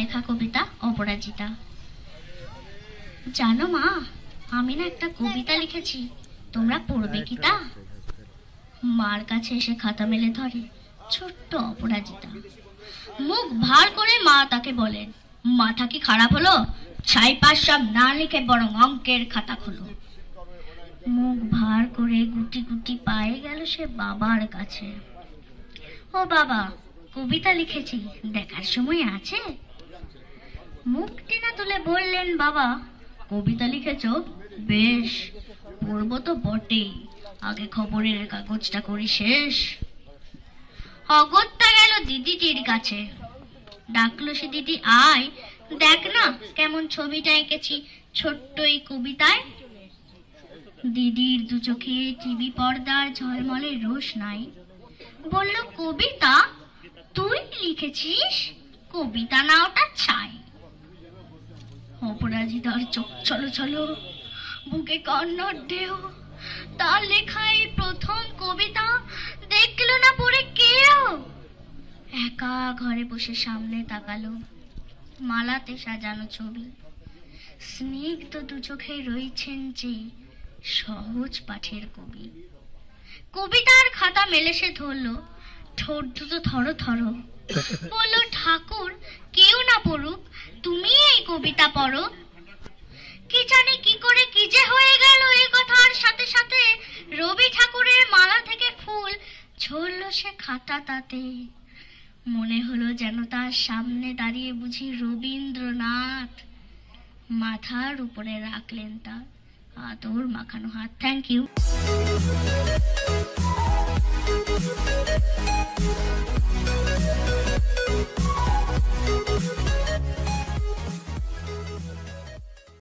লেখা কবিতা অপরাজিতা। জানো মা আমি না একটা কবিতা লিখেছি। তোমরা পড়বে কি তা? মার কাছে এসে খাতা মেলে ধরে ছোট্ট অপরাজিতা। মুখ ভার করে মা তাকে বলেন মাথা কি খারাপ হলো? ছাই পাশ সব না লিখে বরং অঙ্কের খাতা খোলো। মুখ ভার করে গুটি গুটি পায়ে গেল সে বাবার কাছে। ও বাবা কবিতা লিখেছি দেখার সময় আছে? মুখটি না তুলে বললেন, বাবা, কবিতা লিখেছ? বেশ, পড়ব তো বটেই। আগে খবরের কাগজটা করি শেষ। অগত্যা গেল দিদিটির কাছে। ডাকলো সে, দিদি, আয়। দেখ না, কেমন ছবিটা এঁকেছি, ছোট্ট এই কবিতায়। দিদির দু চোখে টিভি পর্দার ঝলমলে রোষ নাই। বলল, কবিতা, তুই লিখেছিস? কবিতা না ওটা ছাই। অপরাজিতার চোখ ছলো ছলো, বুকে কন্নর ঢেউ। তার লেখা এই প্রথম কবিতা, দেখল না পড়ে কেউ? একা ঘরে বসে সামনে তাকালো, মালাতে সাজানো ছবি। স্নিগ্ধ দু চোখে রয়েছেন যে সহজ পাঠের কবি। কবিতার খাতা মেলে সে ধরলো, ঠোঁট দুটো থরো থরো। বলল, ঠাকুর কেউ না পড়ুক তুমি এই কবিতা পড়ো। কি জানি কি করে কি যে হয়ে গেল এই কথার সাথে সাথে রবি ঠাকুরের মালা থেকে ফুল ঝরল সে খাতা তাতে মনে হলো যেন তার সামনে দাঁড়িয়ে বুঝি রবীন্দ্রনাথ। মাথার উপরে রাখলেন তার। আদর মাখানো হাত। Thank you